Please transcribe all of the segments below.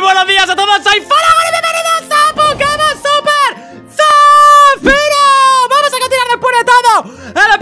Buenos días a todos, soy Faragon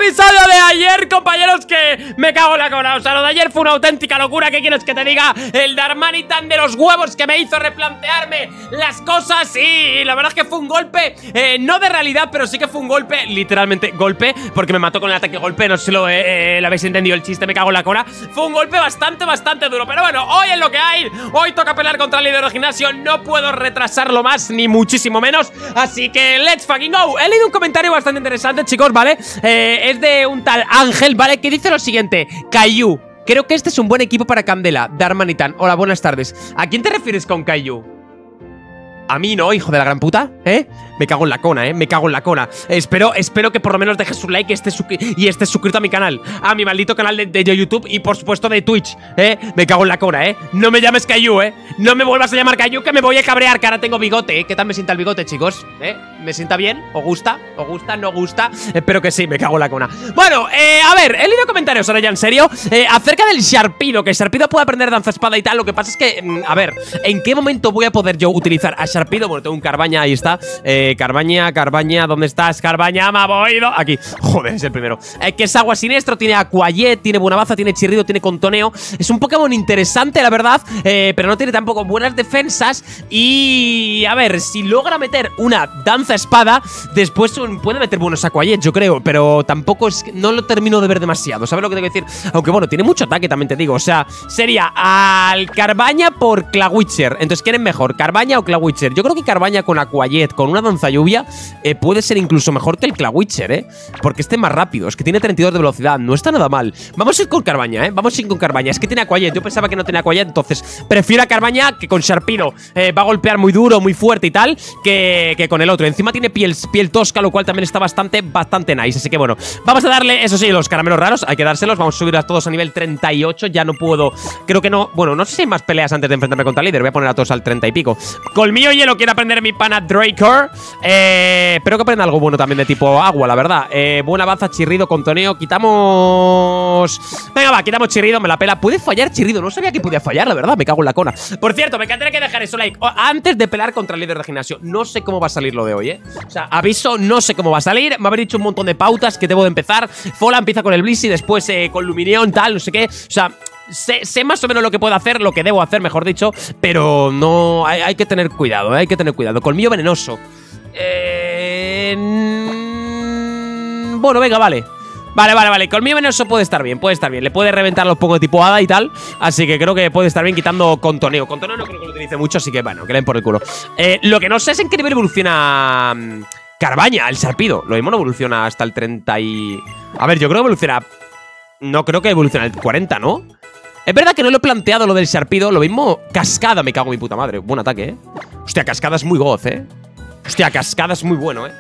episodio de ayer, compañeros, que me cago en la cona O sea, lo de ayer fue una auténtica locura. ¿Qué quieres que te diga? El Darmanitan de los huevos que me hizo replantearme las cosas Y la verdad es que fue un golpe, eh, no de realidad, pero sí que fue un golpe Literalmente golpe, porque me mató con el ataque golpe. No sé si lo, eh, eh, habéis entendido el chiste, me cago en la cona Fue un golpe bastante, bastante duro. Pero bueno, hoy es lo que hay Hoy toca pelear contra el líder del gimnasio. No puedo retrasarlo más, ni muchísimo menos. Así que let's fucking go. He leído un comentario bastante interesante, chicos, ¿vale? Eh, es de un tal Ángel, ¿vale? Que dice lo siguiente Caillou Creo que este es un buen equipo para Candela Darmanitan Hola, buenas tardes ¿A quién te refieres con Caillou? A mí no, hijo de la gran puta, ¿eh? Me cago en la cona, ¿eh? Me cago en la cona Espero, espero que por lo menos dejes un like y estés, y estés suscrito a mi canal A mi maldito canal de, YouTube y por supuesto de Twitch, ¿eh? Me cago en la cona, ¿eh? No me llames Cayu, ¿eh? No me vuelvas a llamar Cayu que me voy a cabrear Que ahora tengo bigote, ¿eh? ¿Qué tal me sienta el bigote, chicos? ¿Eh? ¿Me sienta bien? ¿O gusta? ¿O gusta? ¿No gusta? Espero que sí, me cago en la cona Bueno, eh, a ver, he leído comentarios ahora ya en serio eh, Acerca del Sharpido Que Sharpido puede aprender danza espada y tal Lo que pasa es que, mm, a ver ¿En qué momento voy a poder yo utilizar a Sharpido? Bueno, tengo un Carbaña, ahí está eh, Carbaña, Carbaña, ¿dónde estás? Carbaña, me ha Aquí, joder, es el primero eh, Que es agua siniestro, tiene Aquayet, tiene buena baza Tiene chirrido, tiene contoneo Es un Pokémon interesante, la verdad eh, Pero no tiene tampoco buenas defensas Y, a ver, si logra meter una danza espada Después puede meter buenos Aquayet, yo creo Pero tampoco es, no lo termino de ver demasiado ¿Sabes lo que tengo que decir? Aunque bueno, tiene mucho ataque, también te digo O sea, sería al Carbaña por Clawitcher Entonces, ¿quién es mejor? ¿Carbaña o Clawitcher? Yo creo que Carbaña con Aquayet, con una danza lluvia eh, Puede ser incluso mejor que el Clawitcher, ¿eh? Porque este es más rápido, es que tiene 32 de velocidad No está nada mal Vamos a ir con Carbaña, ¿eh? Vamos a ir con Carbaña, es que tiene Aquayet Yo pensaba que no tenía Aquayet, entonces prefiero a Carbaña Que con Sharpido eh, va a golpear muy duro, muy fuerte y tal que, que, con el otro Encima tiene piel, piel tosca, lo cual también está bastante, bastante nice Así que bueno, vamos a darle, eso sí, los caramelos raros Hay que dárselos, vamos a subir a todos a nivel 38 Ya no puedo, creo que no Bueno, no sé si hay más peleas antes de enfrentarme contra el líder Voy a poner a todos al 30 y pico Colmillo hielo quiere aprender mi pana Draker eh, Espero que aprenda algo bueno también de tipo agua, la verdad. Eh, Buena baza, chirrido, contoneo Quitamos... Venga, va, quitamos chirrido, me la pela. Puede fallar chirrido, no sabía que podía fallar, la verdad Me cago en la cona. Por cierto, me encantaría que dejar eso like. Antes de pelear contra el líder de gimnasio No sé cómo va a salir lo de hoy, eh O sea, aviso, no sé cómo va a salir. Me habéis dicho un montón de pautas que debo de empezar. Fola empieza con el Blissey, después eh, con Luminion, tal, no sé qué. O sea, Sé, más o menos lo que puedo hacer, lo que debo hacer, mejor dicho, pero no. Hay, que tener cuidado, ¿eh? hay que tener cuidado. Colmillo venenoso. Eh, bueno, venga, vale. Vale, vale, vale. Colmillo venenoso puede estar bien, puede estar bien. Le puede reventar los pocos tipo hada y tal. Así que creo que puede estar bien quitando contoneo. Contoneo no creo que lo utilice mucho, así que bueno, que le den por el culo. Eh, lo que no sé es en qué nivel evoluciona. mm, Carbaña, el Sarpido. Lo mismo no evoluciona hasta el 30 y. A ver, yo creo que evoluciona. No creo que evolucione al 40, ¿no? Es verdad que no lo he planteado lo del Sharpido. Lo mismo, Cascada, me cago en mi puta madre. Buen ataque, ¿eh? Hostia, Cascada es muy goz, ¿eh? Hostia, Cascada es muy bueno, ¿eh?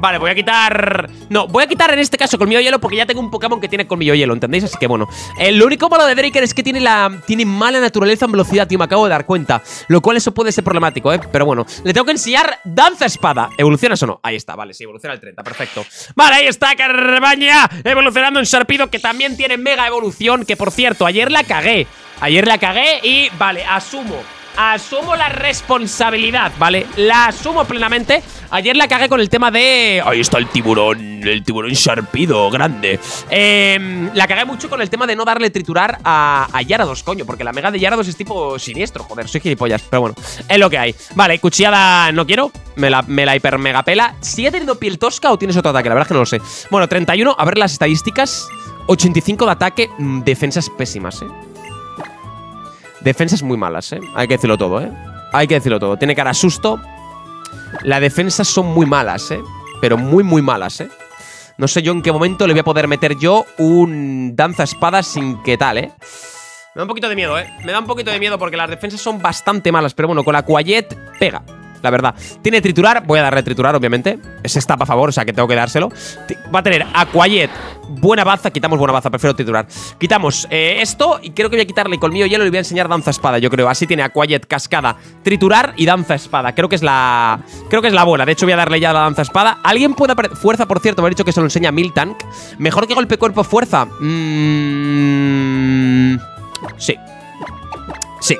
Vale, voy a quitar... No, voy a quitar en este caso Colmillo Hielo porque ya tengo un Pokémon que tiene Colmillo Hielo, ¿entendéis? Así que bueno eh, Lo único malo de Draker es que tiene la... Tiene mala naturaleza en velocidad, tío, me acabo de dar cuenta Lo cual eso puede ser problemático, ¿eh? Pero bueno, le tengo que enseñar Danza Espada ¿Evolucionas o no? Ahí está, vale, sí, evoluciona al 30, perfecto Vale, ahí está Carbaña Evolucionando en Sharpido que también tiene Mega Evolución Que por cierto, ayer la cagué Ayer la cagué y, vale, asumo Asumo la responsabilidad, ¿vale? La asumo plenamente. Ayer la cagué con el tema de... Ahí está el tiburón, el tiburón sharpido, grande eh, La cagué mucho con el tema de no darle triturar a, a Yarados, coño Porque la mega de Yarados es tipo siniestro, joder, soy gilipollas Pero bueno, es lo que hay. Vale, cuchillada no quiero Me la, me hiper mega pela ¿Sigue teniendo piel tosca o tienes otro ataque? La verdad es que no lo sé. Bueno, 31, a ver las estadísticas. 85 de ataque, mm, defensas pésimas, eh Defensas muy malas, ¿eh? Hay que decirlo todo, ¿eh? Hay que decirlo todo. Tiene cara a susto. Las defensas son muy malas, ¿eh? Pero muy, muy malas, ¿eh? No sé yo en qué momento le voy a poder meter yo un danza espada sin que tal, ¿eh? Me da un poquito de miedo, ¿eh? Me da un poquito de miedo porque las defensas son bastante malas. Pero bueno, con la Quayet pega la verdad. Tiene triturar, voy a darle triturar, obviamente. Ese está para favor, o sea que tengo que dárselo. Va a tener Aquayet, buena baza, quitamos buena baza, prefiero triturar. Quitamos eh, esto y creo que voy a quitarle colmillo hielo y le voy a enseñar danza espada, yo creo. Así tiene Aquayet, cascada, triturar y danza espada. Creo que es la. Creo que es la buena. De hecho, voy a darle ya la danza espada. ¿Alguien puede Fuerza, por cierto, me ha dicho que se lo enseña Miltank. Mejor que golpe cuerpo fuerza. Mmm. Sí. Sí.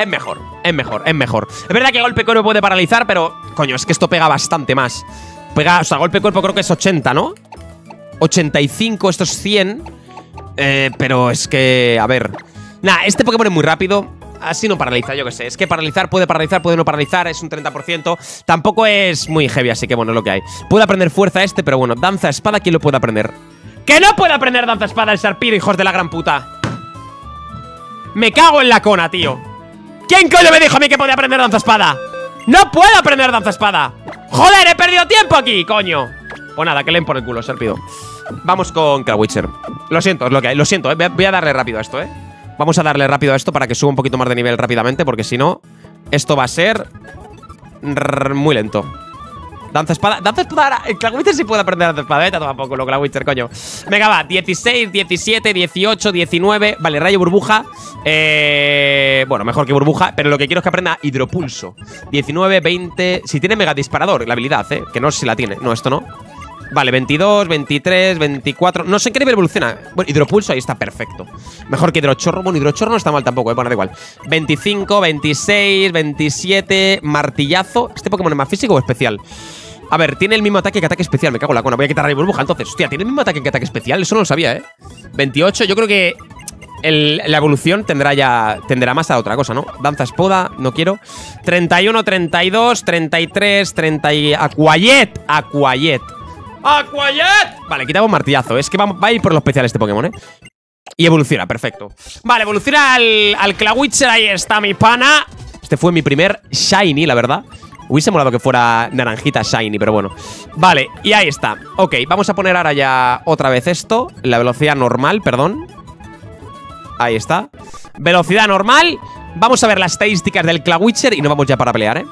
Es mejor, es mejor, es mejor. Es verdad que golpe cuerpo puede paralizar, pero. Coño, es que esto pega bastante más. Pega, o sea, golpe cuerpo creo que es 80, ¿no? 85, esto es 100. Eh, pero es que. A ver. Nah, este Pokémon es muy rápido. Así no paraliza, yo que sé. Es que paralizar puede paralizar, puede no paralizar, es un 30%. Tampoco es muy heavy, así que bueno, lo que hay. Puede aprender fuerza este, pero bueno, danza espada, ¿quién lo puede aprender? ¡Que no puede aprender danza espada el Sarpido, hijos de la gran puta! Me cago en la cona, tío. ¿Quién coño me dijo a mí que podía aprender danza espada? ¡No puedo aprender danza espada! ¡Joder, he perdido tiempo aquí, coño! Pues nada, que leen por el culo, Sarpido. Vamos con Witcher. Lo siento, es lo que hay. Lo siento, eh. voy a darle rápido a esto, eh. Vamos a darle rápido a esto para que suba un poquito más de nivel rápidamente, porque si no, esto va a ser muy lento. Danza espada. Danza espada. El Clawitcher sí puede aprender danza espada. Vete a poco lo Clawitcher, coño. Venga, va. 16, 17, 18, 19. Vale, rayo burbuja. Eh, bueno, mejor que burbuja. Pero lo que quiero es que aprenda hidropulso. 19, 20. Si tiene mega disparador, la habilidad, ¿eh? Que no sé si la tiene. No, esto no. Vale, 22, 23, 24 No sé en qué nivel evoluciona Bueno, hidropulso, ahí está, perfecto Mejor que hidrochorro Bueno, hidrochorro no está mal tampoco, eh Bueno, da igual 25, 26, 27 Martillazo ¿Este Pokémon es más físico o especial? A ver, tiene el mismo ataque que ataque especial Me cago en la cona Voy a quitar la burbuja entonces Hostia, tiene el mismo ataque que ataque especial Eso no lo sabía, ¿eh? 28, yo creo que la evolución tendrá ya Tendrá más a otra cosa, ¿no? Danza espoda, no quiero 31, 32, 33, 30 y... Aquayet, Aquayet ¡Aquayet! Vale, quitamos martillazo. Es que va, a ir por lo especial este Pokémon, ¿eh? Y evoluciona, perfecto. Vale, evoluciona al, al Clawitcher. Ahí está mi pana. Este fue mi primer Shiny, la verdad. Hubiese molado que fuera naranjita shiny, pero bueno. Vale, y ahí está. Ok, vamos a poner ahora ya otra vez esto. La velocidad normal, perdón. Ahí está. Velocidad normal. Vamos a ver las estadísticas del Clawitcher y nos vamos ya para pelear, ¿eh?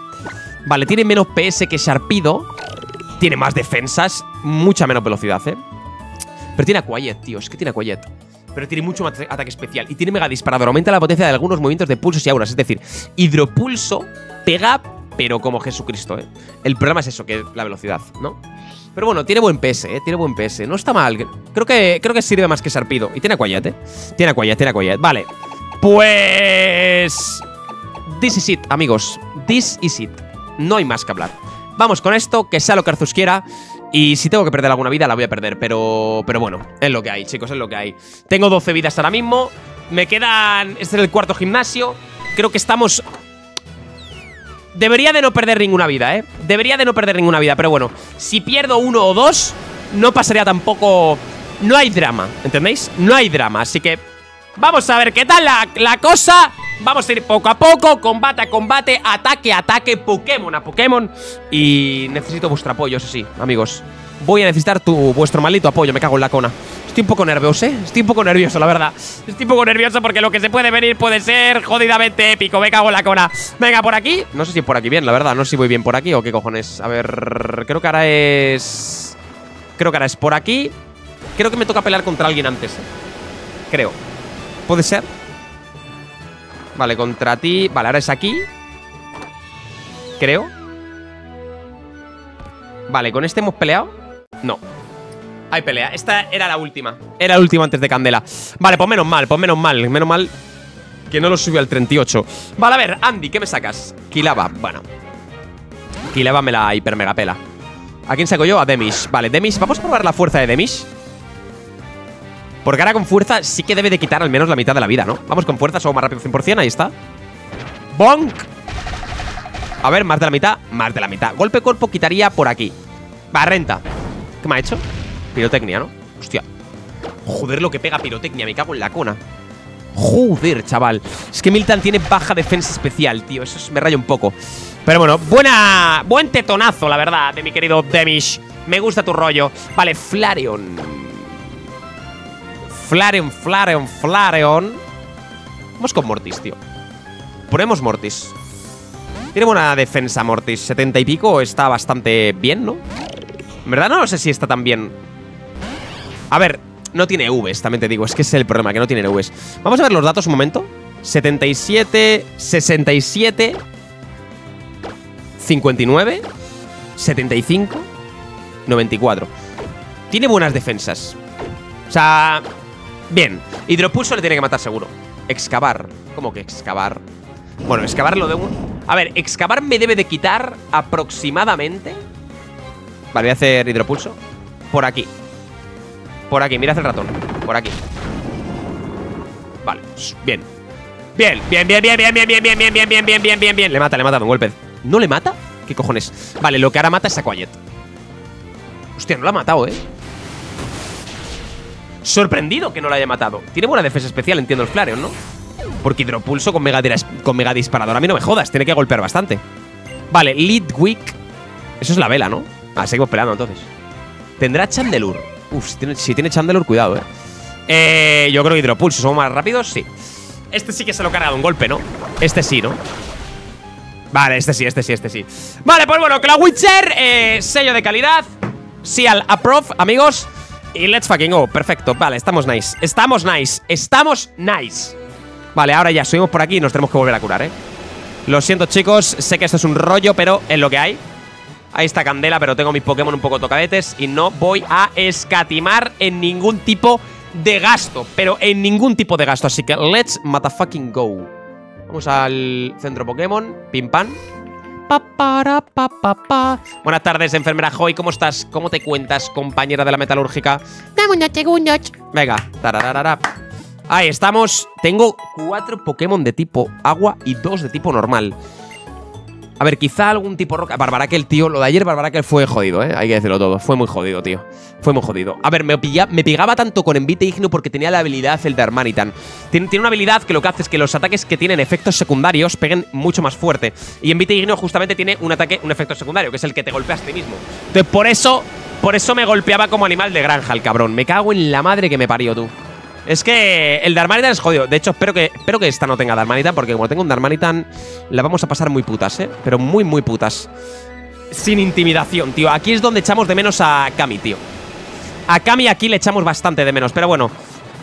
Vale, tiene menos PS que Sharpido. Tiene más defensas, mucha menos velocidad, ¿eh? Pero tiene Quiet, tío, es que tiene Quiet. Pero tiene mucho más ataque especial y tiene mega disparador. Aumenta la potencia de algunos movimientos de pulsos y auras. Es decir, hidropulso pega, pero como Jesucristo, ¿eh? El problema es eso, que es la velocidad, ¿no? Pero bueno, tiene buen PS, ¿eh? Tiene buen PS. No está mal. Creo que, creo que sirve más que Sarpido. Y tiene Quiet, ¿eh? Tiene Quiet, tiene Quiet. Vale. Pues... This is it, amigos. This is it. No hay más que hablar. Vamos con esto, que sea lo que Arzus quiera. Y si tengo que perder alguna vida, la voy a perder. Pero, pero bueno, es lo que hay, chicos, es lo que hay. Tengo 12 vidas ahora mismo. Me quedan... Este es el cuarto gimnasio. Creo que estamos... Debería de no perder ninguna vida, ¿eh? Debería de no perder ninguna vida, pero bueno. Si pierdo uno o dos, no pasaría tampoco... No hay drama, ¿entendéis? No hay drama, así que... Vamos a ver qué tal la, la cosa... Vamos a ir poco a poco, combate a combate, ataque a ataque, Pokémon a Pokémon. Y necesito vuestro apoyo, eso sí, amigos. Voy a necesitar tu, vuestro maldito apoyo, me cago en la cona. Estoy un poco nervioso, ¿eh? Estoy un poco nervioso, la verdad. Estoy un poco nervioso porque lo que se puede venir puede ser jodidamente épico. Me cago en la cona. Venga, por aquí. No sé si por aquí bien, la verdad. No sé si voy bien por aquí o qué cojones. A ver, creo que ahora es... Creo que ahora es por aquí. Creo que me toca pelear contra alguien antes. Creo. ¿Puede ser? Vale, contra ti Vale, ahora es aquí Creo Vale, ¿con este hemos peleado? No Hay pelea. Esta era la última. Era la última antes de Candela. Vale, pues menos mal Pues menos mal Menos mal Que no lo subió al 38 Vale, a ver Andy, ¿qué me sacas? Kilaba Bueno. Kilaba me la hiper mega pela. ¿A quién saco yo? A Demish Vale, Demish Vamos a probar la fuerza de Demish porque ahora con fuerza sí que debe de quitar al menos la mitad de la vida, ¿no? Vamos con fuerza, somos más rápido 100%, ahí está. ¡Bonk! A ver, más de la mitad, más de la mitad. Golpe cuerpo quitaría por aquí. Va, renta. ¿Qué me ha hecho? Pirotecnia, ¿no? Hostia Joder lo que pega pirotecnia, me cago en la cona Joder, chaval Es que Milton tiene baja defensa especial, tío Eso me raya un poco Pero bueno, buena... Buen tetonazo, la verdad, de mi querido Demish Me gusta tu rollo Vale, Flareon Flareon, Flareon, Flareon. Vamos con Mortis, tío. Ponemos Mortis. Tiene buena defensa Mortis. 70 y pico está bastante bien, ¿no? En verdad no sé si está tan bien. A ver, no tiene Vs, también te digo. Es que es el problema, que no tiene Vs. Vamos a ver los datos un momento. 77, 67, 59, 75, 94. Tiene buenas defensas. O sea, Bien, Hidropulso le tiene que matar seguro Excavar, ¿cómo que excavar? Bueno, excavar lo de un... A ver, excavar me debe de quitar aproximadamente... Vale, voy a hacer hidropulso. Por aquí. Por aquí, mira el ratón. Por aquí. Vale, bien. Bien, bien, bien, bien, bien, bien, bien, bien, bien, bien, bien, bien, bien, bien. Le mata, le mata, un golpe. ¿No le mata? ¿Qué cojones? Vale, lo que ahora mata es a Quiet. Hostia, no lo ha matado, ¿eh? Sorprendido que no lo haya matado. Tiene buena defensa especial, entiendo el Flareon, ¿no? Porque hidropulso con mega, con mega disparador. A mí no me jodas, tiene que golpear bastante. Vale, Lidwick. Eso es la vela, ¿no? Ah, seguimos peleando entonces. ¿Tendrá Chandelure? Uf, si tiene, si cuidado, eh. Eh, yo creo que hidropulso. ¿Somos más rápidos? Sí. Este sí que se lo carga de un golpe, ¿no? Este sí, ¿no? Vale, este sí, este sí, este sí Vale, pues bueno, Cloud Witcher eh, Sello de calidad Sí al approve, amigos Y let's fucking go, perfecto Vale, estamos nice, estamos nice Estamos nice Vale, ahora ya subimos por aquí y nos tenemos que volver a curar, ¿eh? Lo siento, chicos Sé que esto es un rollo, pero es lo que hay Ahí está Candela, pero tengo mis Pokémon un poco tocadetes Y no voy a escatimar en ningún tipo de gasto Pero en ningún tipo de gasto Así que let's motherfucking go Vamos al centro Pokémon Pim pam Pa, para, pa, pa, pa. Buenas tardes, enfermera Joy. ¿Cómo estás? ¿Cómo te cuentas, compañera de la metalúrgica? Venga. Tarararara. Ahí estamos. Tengo cuatro Pokémon de tipo agua y dos de tipo normal. A ver, quizá algún tipo roca. Barbarakel, tío. Lo de ayer, Barbarakel fue jodido, ¿eh? Hay que decirlo todo. Fue muy jodido, tío. Fue muy jodido. A ver, me, me pegaba tanto con Envite Ignio porque tenía la habilidad el de Armanitan. Tiene, una habilidad que lo que hace es que los ataques que tienen efectos secundarios peguen mucho más fuerte. Y Envite Ignio justamente tiene un ataque, un efecto secundario, que es el que te golpeas a ti mismo. Entonces, por eso. Por eso me golpeaba como animal de granja el cabrón. Me cago en la madre que me parió, tú. Es que el Darmanitan es jodido. De hecho, espero que, espero que esta no tenga Darmanitan, porque como tengo un Darmanitan, la vamos a pasar muy putas, ¿eh? Pero muy, muy putas. Sin intimidación, tío. Aquí es donde echamos de menos a Kami, tío. A Kami aquí le echamos bastante de menos, pero bueno.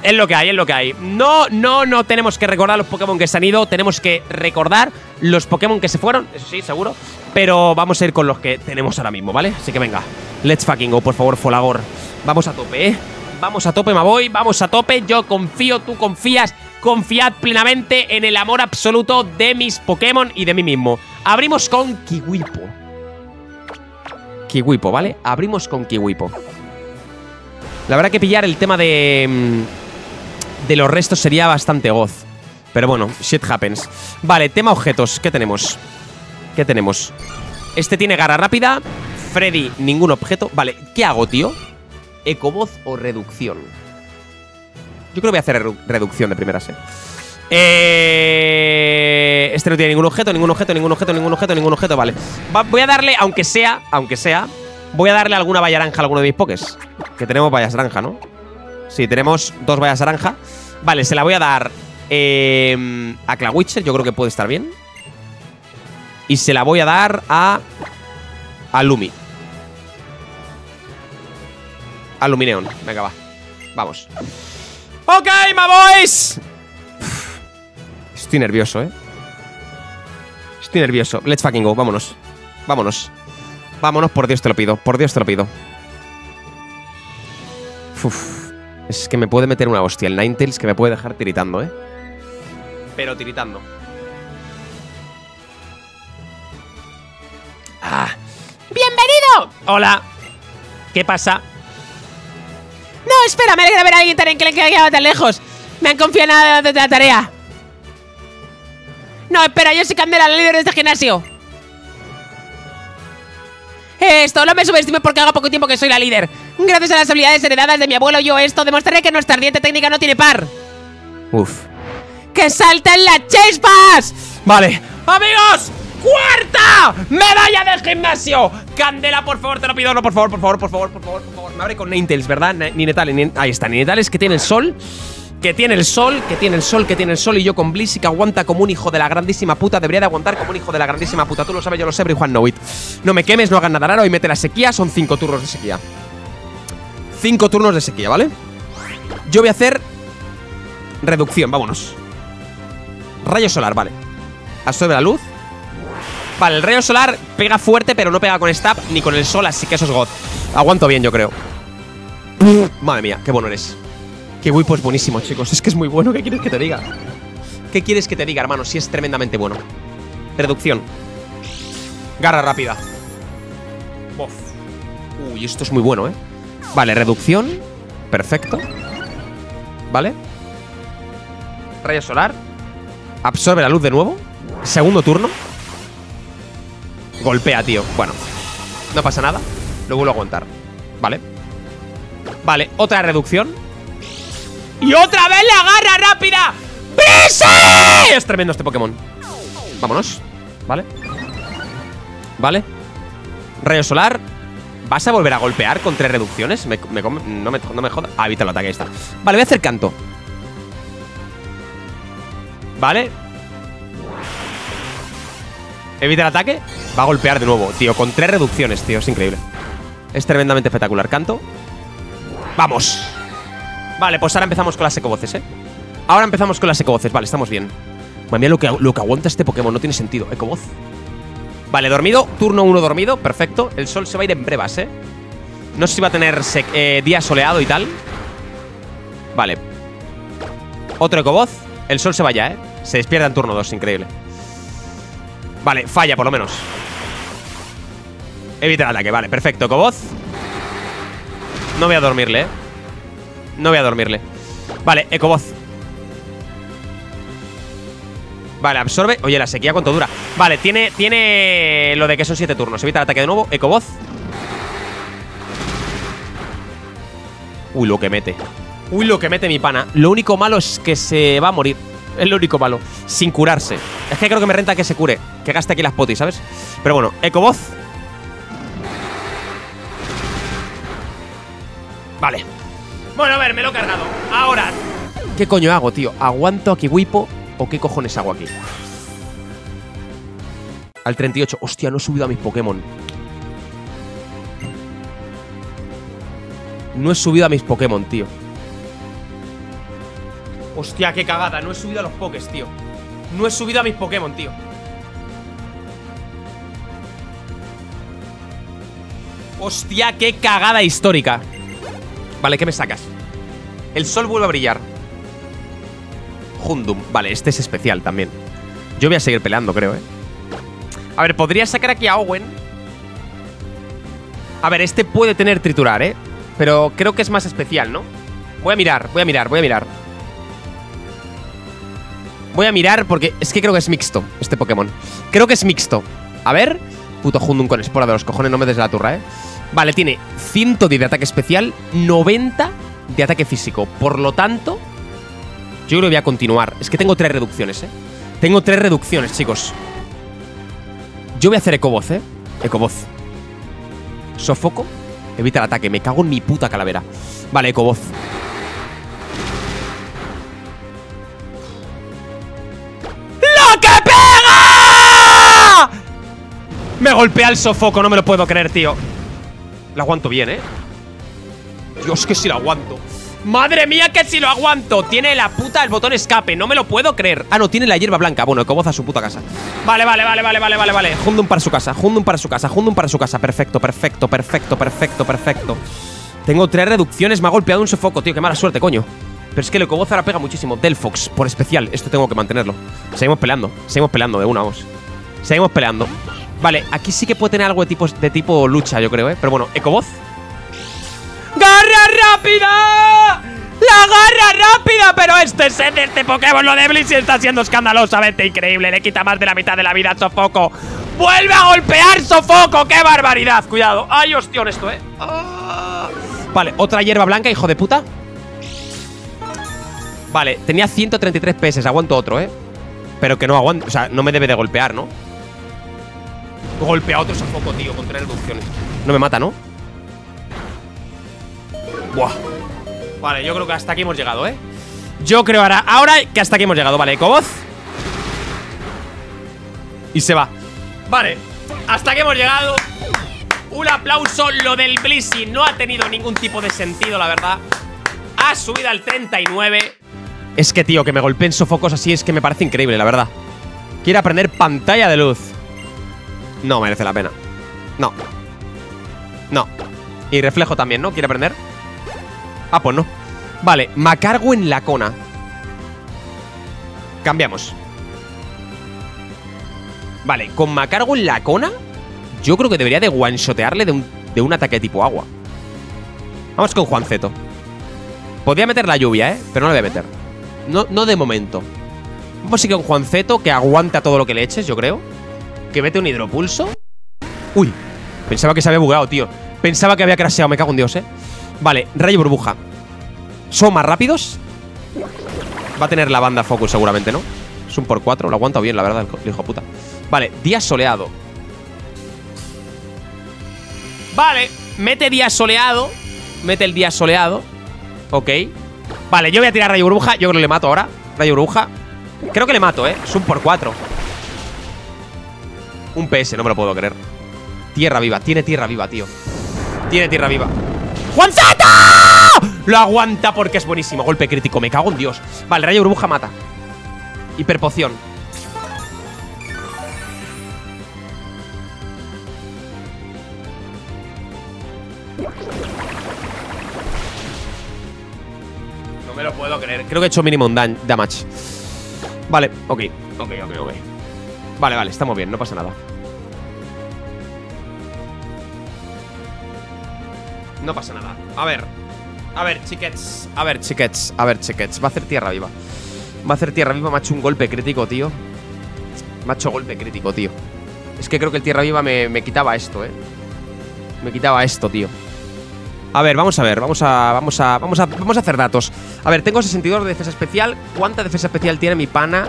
Es lo que hay, es lo que hay. No, no, no tenemos que recordar los Pokémon que se han ido. Tenemos que recordar los Pokémon que se fueron. Eso sí, seguro. Pero vamos a ir con los que tenemos ahora mismo, ¿vale? Así que venga. Let's fucking go, por favor, Folagor. Vamos a tope, ¿eh? Vamos a tope, me voy, vamos a tope. Yo confío, tú confías. Confiad plenamente en el amor absoluto de mis Pokémon y de mí mismo. Abrimos con Kiwipo. Kiwipo, ¿vale? Abrimos con Kiwipo. La verdad que pillar el tema de... mm, De los restos sería bastante goz. Pero bueno, shit happens. Vale, tema objetos. ¿Qué tenemos? ¿Qué tenemos? Este tiene garra rápida. Freddy, ningún objeto. Vale, ¿qué hago, tío? ¿Ecovoz o reducción? Yo creo que voy a hacer redu- reducción de primeras, ¿eh? Este no tiene ningún objeto, ningún objeto, ningún objeto, ningún objeto, ningún objeto, vale. Va- voy a darle, aunque sea, aunque sea, voy a darle alguna valla naranja a alguno de mis pokés. Que tenemos vallas naranja, ¿no? Sí, tenemos dos vallas naranja. Vale, se la voy a dar eh, a Clawitcher, yo creo que puede estar bien. Y se la voy a dar a. A Lumi. A Lumineon. Venga, va. Vamos. ¡Ok, my boys! Estoy nervioso, ¿eh? Estoy nervioso. Let's fucking go. Vámonos. Vámonos. Vámonos, por Dios te lo pido. Por Dios te lo pido. Uf. Es que me puede meter una hostia el Ninetales que me puede dejar tiritando, ¿eh? Pero tiritando. Ah. ¡Bienvenido! Hola. ¿Qué pasa? Espera, me alegra ver a alguien tan que le quedaba tan lejos. Me han confiado de la tarea. No, espera, yo soy Candela, la líder de este gimnasio. Esto, no me subestime porque hago poco tiempo que soy la líder. Gracias a las habilidades heredadas de mi abuelo, yo esto demostraré que nuestra ardiente técnica no tiene par. Uf. ¡Que salten las chispas! Vale. ¡Amigos! ¡Cuarta! ¡Medalla del gimnasio! Candela, por favor, te lo pido. No, por favor, por favor, por favor, por favor, por favor. Me abre con Ninetales, ¿verdad? Ni- Ninetales, ni- ahí está, Ninetales que tiene el sol. Que tiene el sol, que tiene el sol, que tiene el sol. Y yo con Blissey que aguanta como un hijo de la grandísima puta. Debería de aguantar como un hijo de la grandísima puta. Tú lo sabes, yo lo sé, pero Juan no me quemes, no hagas nada raro y mete la sequía. Son cinco turnos de sequía. Cinco turnos de sequía, ¿vale? Yo voy a hacer reducción, vámonos. Rayo solar, vale. Absorbe la luz. Vale, el rayo solar pega fuerte, pero no pega con stab ni con el sol, así que eso es God. Aguanto bien, yo creo. Madre mía, qué bueno eres. Qué Wipo es buenísimo, chicos. Es que es muy bueno, ¿qué quieres que te diga? ¿Qué quieres que te diga, hermano? Si es tremendamente bueno. Reducción. Garra rápida. Uy, esto es muy bueno, ¿eh? Vale, reducción. Perfecto. Vale. Rayo solar. Absorbe la luz de nuevo. Segundo turno. Golpea, tío. Bueno. No pasa nada. Lo vuelvo a aguantar. Vale. Vale, otra reducción. ¡Y otra vez la garra rápida! ¡Brisa! Es tremendo este Pokémon. Vámonos. Vale. Vale. Rayo solar. ¿Vas a volver a golpear con tres reducciones? Me, no, me, no me jodas. Ah, evita el ataque, ahí está. Vale, voy a hacer canto. Vale. Evita el ataque. Va a golpear de nuevo, tío. Con tres reducciones, tío. Es increíble. Es tremendamente espectacular. Canto. ¡Vamos! Vale, pues ahora empezamos con las ecovoces, ¿eh? Ahora empezamos con las ecovoces. Vale, estamos bien. Madre lo que, lo que aguanta este Pokémon. No tiene sentido. Ecovoz. Vale, dormido. Turno 1 dormido. Perfecto. El sol se va a ir en brevas, ¿eh? No sé si va a tener eh, día soleado y tal. Vale. Otro ecovoz. El sol se va ya, ¿eh? Se despierta en turno 2. Increíble. Vale, falla por lo menos. Evita el ataque. Vale, perfecto. Ecovoz. No voy a dormirle, ¿eh? No voy a dormirle. Vale, ecovoz. Vale, absorbe. Oye, la sequía cuánto dura. Vale, tiene, tiene lo de que son 7 turnos. Evita el ataque de nuevo. Ecovoz. Uy, lo que mete. Uy, lo que mete mi pana. Lo único malo es que se va a morir. Es lo único malo. Sin curarse. Es que creo que me renta que se cure. Que gaste aquí las potis, ¿sabes? Pero bueno, Ecovoz. Vale. Bueno, a ver, me lo he cargado. Ahora. ¿Qué coño hago, tío? ¿Aguanto a Kiwipo o qué cojones hago aquí? Al 38. Hostia, no he subido a mis Pokémon. No he subido a mis Pokémon, tío. Hostia, qué cagada. No he subido a los Pokés, tío. No he subido a mis Pokémon, tío. Hostia, qué cagada histórica. Vale, ¿qué me sacas? El sol vuelve a brillar. Hundum. Vale, este es especial también. Yo voy a seguir peleando, creo, ¿eh? A ver, podría sacar aquí a Owen. A ver, este puede tener triturar, ¿eh? Pero creo que es más especial, ¿no? Voy a mirar, voy a mirar, voy a mirar. Voy a mirar porque es que creo que es mixto este Pokémon. Creo que es mixto. A ver. Puto Hundum con espora de los cojones, no me des la turra, ¿eh? Vale, tiene 110 de ataque especial, 90 de ataque físico. Por lo tanto, yo que voy a continuar. Es que tengo tres reducciones, ¿eh? Tengo tres reducciones, chicos. Yo voy a hacer Ecovoz, ¿eh? Ecovoz. Sofoco. Evita el ataque. Me cago en mi puta calavera. Vale, Ecovoz. Me golpea el sofoco, no me lo puedo creer, tío. Lo aguanto bien, ¿eh? Dios, que si lo aguanto. ¡Madre mía, que si lo aguanto! Tiene la puta el botón escape, no me lo puedo creer. Ah, no, tiene la hierba blanca. Bueno, Ecoboz a su puta casa. Vale, vale, vale, vale, vale, vale, vale. Hundum para su casa, Hundum para su casa, Hundum para su casa. Perfecto, perfecto, perfecto, perfecto, perfecto. Tengo tres reducciones, me ha golpeado un sofoco, tío. Qué mala suerte, coño. Pero es que el Ecoboz ahora pega muchísimo. Delphox, por especial. Esto tengo que mantenerlo. Seguimos peleando, seguimos peleando de una, vamos. Seguimos peleando. Vale, aquí sí que puede tener algo de tipo, de tipo lucha, yo creo, ¿eh? Pero bueno, Ecoboz. ¡Garra rápida! ¡La garra rápida! Pero este set de este Pokémon, lo de Blissey, está siendo escandalosamente increíble. Le quita más de la mitad de la vida a Sofoco. ¡Vuelve a golpear Sofoco! ¡Qué barbaridad! Cuidado. ¡Ay, hostión esto, eh! Ah. Vale, otra hierba blanca, hijo de puta. Vale, tenía 133 PS. Aguanto otro, eh. Pero que no aguanto. O sea, no me debe de golpear, ¿no? Golpea a otro Sofoco, tío, con tres reducciones. No me mata, ¿no? Buah. Vale, yo creo que hasta aquí hemos llegado, ¿eh? Yo creo ahora, ahora que hasta aquí hemos llegado. Vale, Ecoboz. Y se va. Vale, hasta aquí hemos llegado. Un aplauso. Lo del Blissey no ha tenido ningún tipo de sentido, la verdad. Ha subido al 39. Es que, tío, que me golpeen sofocos así es que me parece increíble, la verdad. Quiere aprender pantalla de luz. No merece la pena. No. No. Y reflejo también, ¿no? ¿Quiere aprender? Ah, pues no. Vale, Macargo en la cona. Cambiamos. Vale, con Macargo en la cona, yo creo que debería de one-shotearle de un, de un ataque tipo agua. Vamos con Juanceto. Podría meter la lluvia, ¿eh? Pero no la voy a meter. No, no de momento. Vamos a ir con Juanceto, que aguanta todo lo que le eches, yo creo. Que mete un hidropulso. Uy, pensaba que se había bugado, tío. Pensaba que había crasheado, me cago en Dios, ¿eh? Vale, rayo burbuja. ¿Son más rápidos? Va a tener la banda Focus seguramente, ¿no? Es un por cuatro, lo aguanta bien, la verdad, el hijo puta. Vale, día soleado. Vale, mete día soleado. Mete el día soleado. Ok. Vale, yo voy a tirar rayo burbuja. Yo creo que le mato ahora. Rayo burbuja. Creo que le mato, ¿eh? Es un por cuatro. Un PS, no me lo puedo creer. Tierra viva, tiene tierra viva, tío. Tiene tierra viva. ¡Juanzeta! Lo aguanta porque es buenísimo. Golpe crítico, me cago en Dios. Vale, rayo burbuja mata. Hiperpoción. No me lo puedo creer. Creo que he hecho dan- damage. Vale, ok. Ok, ok, ok. Vale, vale, estamos bien, no pasa nada. No pasa nada. A ver. A ver, chiquets. A ver, chiquets. A ver, chiquets. Va a hacer tierra viva. Va a hacer tierra viva. Me ha hecho un golpe crítico, tío. Me ha hecho golpe crítico, tío. Es que creo que el tierra viva me, quitaba esto, eh. Me quitaba esto, tío. A ver, vamos a ver, vamos a, vamos a, vamos a, vamos a hacer datos. A ver, tengo 62 de defensa especial. ¿Cuánta defensa especial tiene mi pana?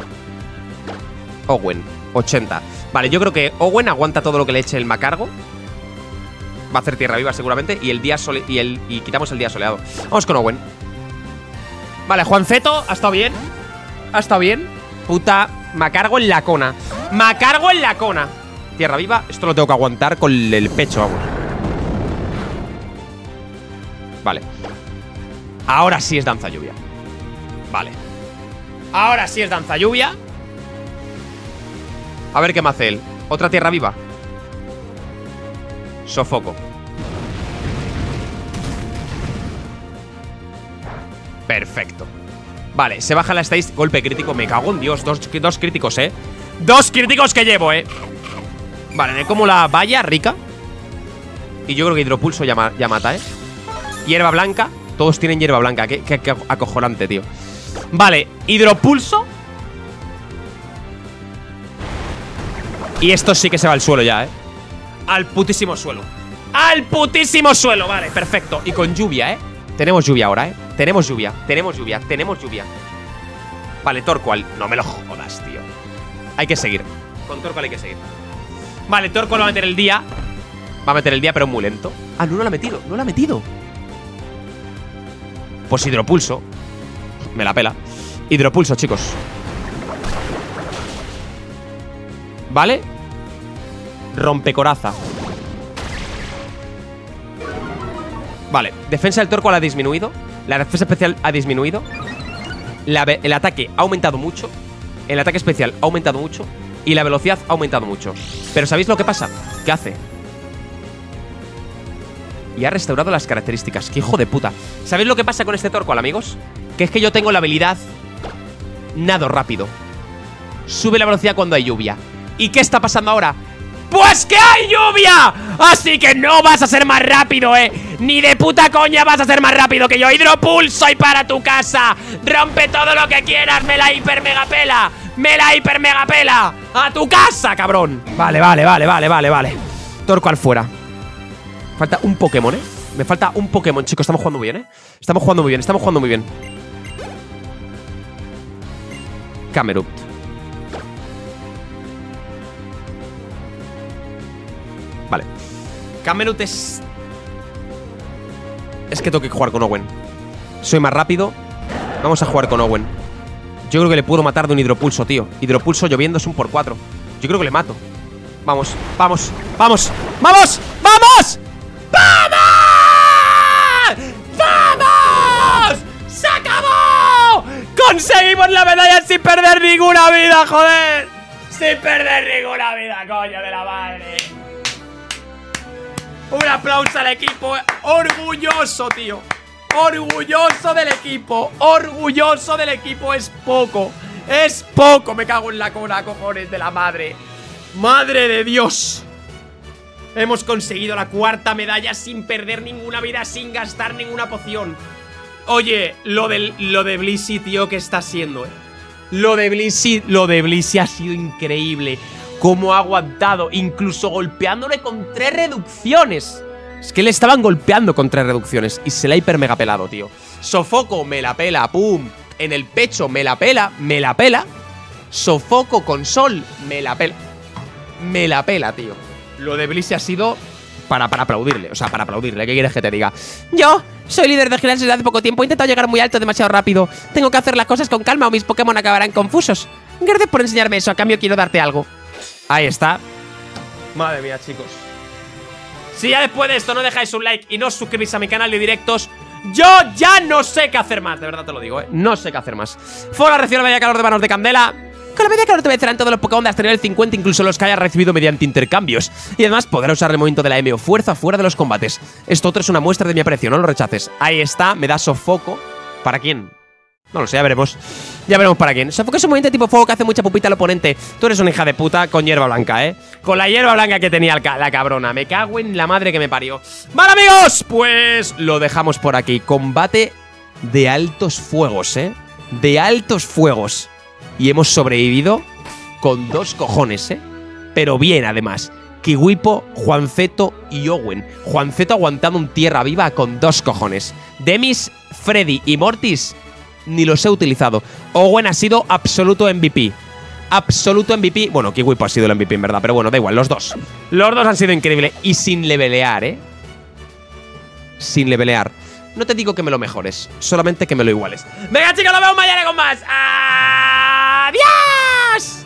Owen, 80. Vale, yo creo que Owen aguanta todo lo que le eche el macargo. Va a hacer tierra viva seguramente y el día sole y el y quitamos el día soleado. Vamos con Owen. Vale, Juanceto ha estado bien. Ha estado bien. Puta, macargo en la cona. Macargo en la cona. Tierra viva, esto lo tengo que aguantar con el pecho, vamos. Vale. Ahora sí es danza lluvia. Vale. Ahora sí es danza lluvia. A ver qué me hace él. Otra tierra viva. Sofoco. Perfecto. Vale, se baja la estadística. Golpe crítico. Me cago en Dios. Dos, dos críticos, ¿eh? Dos críticos que llevo, ¿eh? Vale, me como la valla rica. Y yo creo que hidropulso ya, ma- ya mata, ¿eh? Hierba blanca. Todos tienen hierba blanca. Qué, qué- qué acojonante, tío. Vale, hidropulso. Y esto sí que se va al suelo ya, ¿eh? Al putísimo suelo. ¡Al putísimo suelo! Vale, perfecto. Y con lluvia, ¿eh? Tenemos lluvia ahora, ¿eh? Tenemos lluvia, tenemos lluvia, tenemos lluvia. Vale, Torqual. No me lo jodas, tío. Hay que seguir. Con Torqual hay que seguir. Vale, Torqual va a meter el día. Va a meter el día, pero muy lento. Ah, no, no lo ha metido. No lo ha metido. Pues hidropulso. Me la pela. Hidropulso, chicos. ¿Vale? Rompecoraza. Vale, defensa del Torqual ha disminuido. La defensa especial ha disminuido. El ataque ha aumentado mucho. El ataque especial ha aumentado mucho. Y la velocidad ha aumentado mucho. Pero ¿sabéis lo que pasa? ¿Qué hace? Y ha restaurado las características. ¡Qué hijo de puta! ¿Sabéis lo que pasa con este Torqual, amigos? Que es que yo tengo la habilidad Nado rápido. Sube la velocidad cuando hay lluvia. ¿Y qué está pasando ahora? ¡Pues que hay lluvia! Así que no vas a ser más rápido, ¿eh? Ni de puta coña vas a ser más rápido que yo. Hidropulso y para tu casa. Rompe todo lo que quieras. Me la hiper mega pela. Me la hiper mega pela. A tu casa, cabrón. Vale, vale, vale, vale, vale, vale. Torco al fuera. Falta un Pokémon, ¿eh? Me falta un Pokémon, chicos. Estamos jugando bien, ¿eh? Estamos jugando muy bien, estamos jugando muy bien. Camerupt. Camerupt es... Es que tengo que jugar con Owen. Soy más rápido. Vamos a jugar con Owen. Yo creo que le puedo matar de un hidropulso, tío. Hidropulso lloviendo es un por cuatro. Yo creo que le mato. Vamos, vamos, vamos, vamos, vamos. ¡Vamos! ¡Vamos! ¡Se acabó! ¡Conseguimos la medalla sin perder ninguna vida, joder! Sin perder ninguna vida, coño de la madre. Un aplauso al equipo. Orgulloso, tío. Orgulloso del equipo. Orgulloso del equipo es poco. Es poco, me cago en la cola, cojones de la madre. ¡Madre de Dios! Hemos conseguido la cuarta medalla sin perder ninguna vida, sin gastar ninguna poción. Oye, lo, lo de Blissey, tío, ¿qué está haciendo, eh? Lo de Blissey, lo de Blissey ha sido increíble. Cómo ha aguantado, incluso golpeándole con tres reducciones. Es que le estaban golpeando con tres reducciones y se la ha hiper mega pelado, tío. Sofoco, me la pela, pum. En el pecho, me la pela, me la pela. Sofoco con sol, me la pela. Me la pela, tío. Lo de Blissey ha sido para, para aplaudirle. O sea, para aplaudirle. ¿Qué quieres que te diga? Yo soy líder de gimnasio desde hace poco tiempo. He intentado llegar muy alto demasiado rápido. Tengo que hacer las cosas con calma o mis Pokémon acabarán confusos. Gracias por enseñarme eso. A cambio, quiero darte algo. Ahí está. Madre mía, chicos. Si ya después de esto no dejáis un like y no os suscribís a mi canal de directos, yo ya no sé qué hacer más. De verdad te lo digo, ¿eh? No sé qué hacer más. Fuera recibe la media calor de manos de candela. Con la media calor te vencerán todos los Pokémon de hasta nivel 50, incluso los que hayas recibido mediante intercambios. Y además podrás usar el movimiento de la M o fuerza fuera de los combates. Esto otro es una muestra de mi aprecio, no lo rechaces. Ahí está, me da sofoco. ¿Para quién? No lo sé, ya veremos. Ya veremos para quién. Sofoco es un movimiento tipo fuego que hace mucha pupita al oponente. Tú eres una hija de puta con hierba blanca, ¿eh? Con la hierba blanca que tenía la cabrona. Me cago en la madre que me parió. Vale, amigos, pues lo dejamos por aquí. Combate de altos fuegos, ¿eh? De altos fuegos. Y hemos sobrevivido con dos cojones, ¿eh? Pero bien, además. Kiwipo, Juanceto y Owen. Juanceto aguantando un tierra viva con dos cojones. Demis, Freddy y Mortis ni los he utilizado. Owen ha sido absoluto MVP. Absoluto MVP. Bueno, Kiwipo ha sido el MVP en verdad, pero bueno, da igual, los dos. Los dos han sido increíbles. Y sin levelear, ¿eh? Sin levelear. No te digo que me lo mejores, solamente que me lo iguales. Venga, chicos, nos vemos mañana con más. ¡Adiós!